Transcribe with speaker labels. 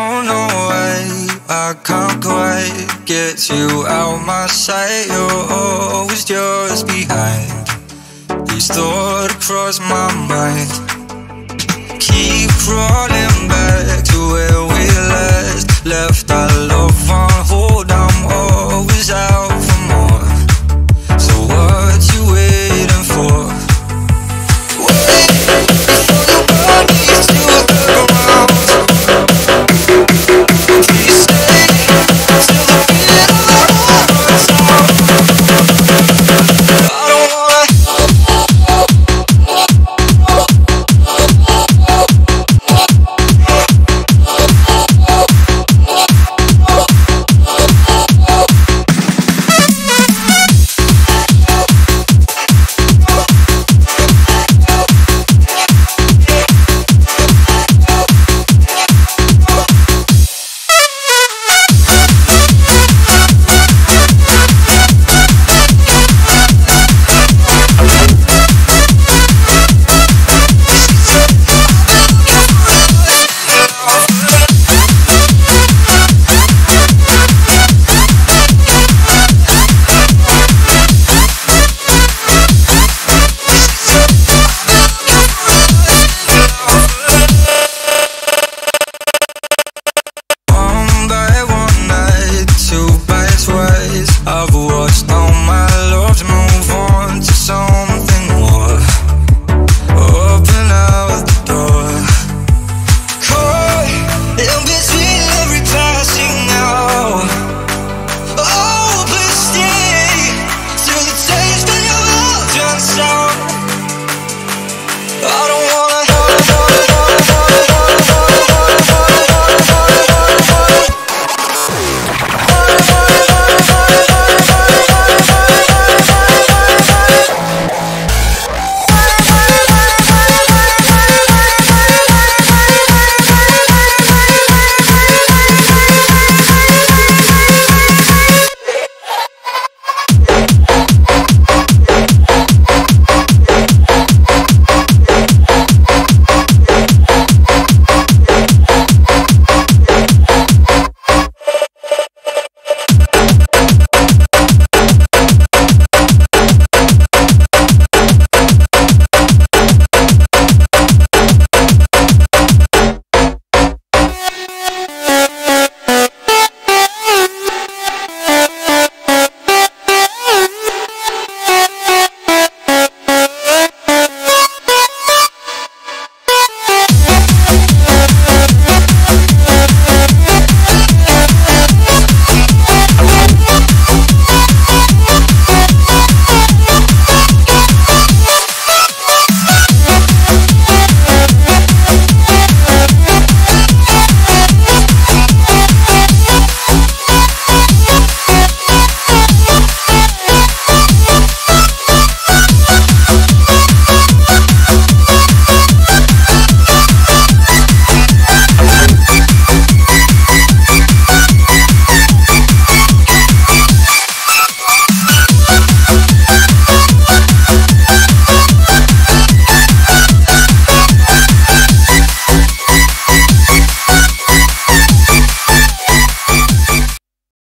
Speaker 1: don't know why I can't quite get you out my sight. You're always just behind. These thoughts cross my mind. Keep crawling back to where we last left our